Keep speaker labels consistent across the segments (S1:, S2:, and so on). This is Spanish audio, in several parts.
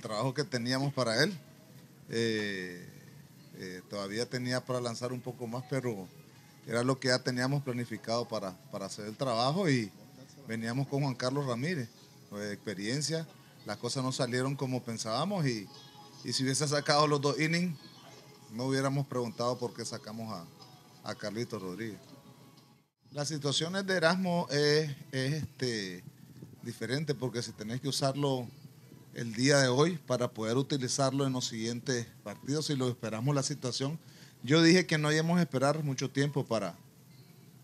S1: trabajo que teníamos para él. Eh, eh, todavía tenía para lanzar un poco más, pero era lo que ya teníamos planificado para, para hacer el trabajo y veníamos con Juan Carlos Ramírez, de experiencia. Las cosas no salieron como pensábamos y, y si hubiese sacado los dos innings, no hubiéramos preguntado por qué sacamos a, a Carlitos Rodríguez. Las situaciones de Erasmo es, este, diferente porque si tenés que usarlo el día de hoy para poder utilizarlo en los siguientes partidos, si lo esperamos la situación, yo dije que no íbamos a esperar mucho tiempo para,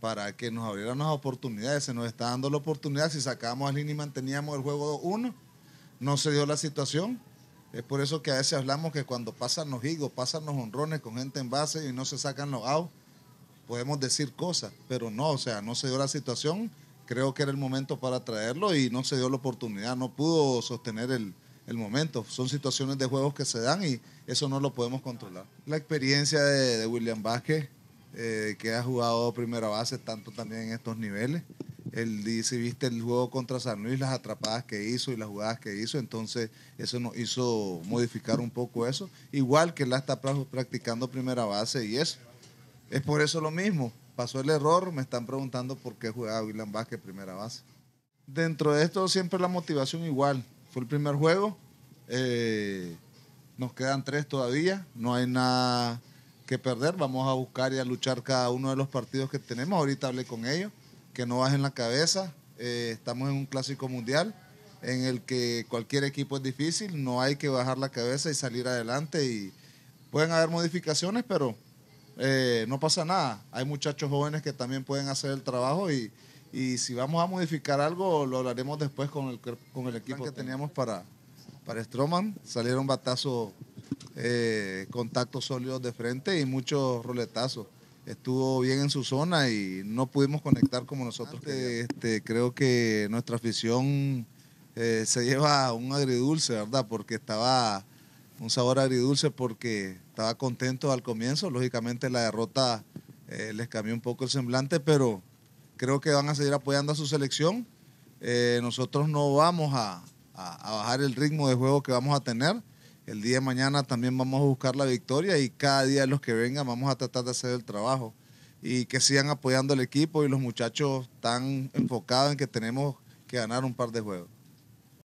S1: para que nos abrieran las oportunidades. Se nos está dando la oportunidad. Si sacábamos al y manteníamos el juego 1, no se dio la situación. Es por eso que a veces hablamos que cuando pasan los higos, pasan los honrones con gente en base y no se sacan los outs, podemos decir cosas, pero no, o sea, no se dio la situación. Creo que era el momento para traerlo y no se dio la oportunidad, no pudo sostener el, momento. Son situaciones de juegos que se dan y eso no lo podemos controlar. La experiencia de, William Vázquez, eh, que ha jugado primera base tanto también en estos niveles. Él dice, viste el juego contra San Luis, las atrapadas que hizo y las jugadas que hizo, entonces eso nos hizo modificar un poco eso. Igual que él está practicando primera base y eso. Es por eso lo mismo. Pasó el error, me están preguntando por qué jugaba William Vázquez primera base. Dentro de esto siempre la motivación igual. Fue el primer juego. Eh, nos quedan tres todavía. No hay nada que perder. Vamos a buscar y a luchar cada uno de los partidos que tenemos. Ahorita hablé con ellos. Que no bajen la cabeza. Eh, estamos en un clásico mundial en el que cualquier equipo es difícil. No hay que bajar la cabeza y salir adelante. Y pueden haber modificaciones, pero eh, no pasa nada. Hay muchachos jóvenes que también pueden hacer el trabajo y, si vamos a modificar algo, lo hablaremos después con el, con el equipo que teníamos para, para Stroman. Salieron batazos, eh, contactos sólidos de frente y muchos roletazos. Estuvo bien en su zona y no pudimos conectar como nosotros. Este, creo que nuestra afición eh, se lleva un agridulce, ¿verdad? Porque estaba un sabor agridulce porque estaba contento al comienzo. Lógicamente la derrota eh, les cambió un poco el semblante, pero creo que van a seguir apoyando a su selección. Eh, nosotros no vamos a, bajar el ritmo de juego que vamos a tener. El día de mañana también vamos a buscar la victoria y cada día de los que vengan vamos a tratar de hacer el trabajo y que sigan apoyando al equipo y los muchachos están enfocados en que tenemos que ganar un par de juegos.